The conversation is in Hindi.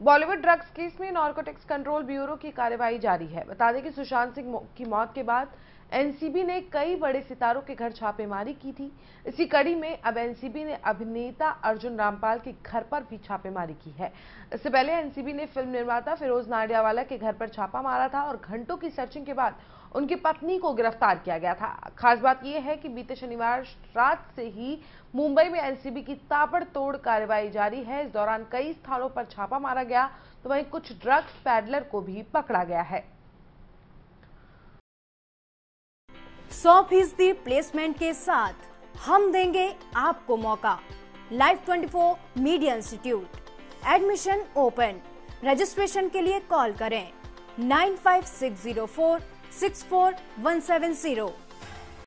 बॉलीवुड ड्रग्स केस में नॉर्कोटिक्स कंट्रोल ब्यूरो की कार्रवाई जारी है। बता दें कि सुशांत सिंह की मौत के बाद एनसीबी ने कई बड़े सितारों के घर छापेमारी की थी। इसी कड़ी में अब एनसीबी ने अभिनेता अर्जुन रामपाल के घर पर भी छापेमारी की है। इससे पहले एनसीबी ने फ़िल्म निर्माता फिरोज नाडियावाला के घर पर छापा मारा था और घंटों की सर्चिंग के बाद उनकी पत्नी को गिरफ़्तार किया गया था। खास बात यह है कि बीते शनिवार रात से ही मुंबई में एनसीबी की ताबड़तोड़ कार्रवाई जारी है। इस दौरान कई स्थानों पर छापा मारा गया तो वहीं कुछ ड्रग्स पैडलर को भी पकड़ा गया है। सौ फ़ीसदी प्लेसमेंट के साथ हम देंगे आपको मौका। Life 24 media institute admission open registration के लिए कॉल करें। Nine five six zero four six four one seven zero